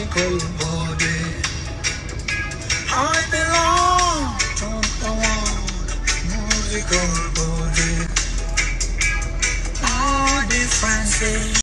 musical body. I belong to the one musical body.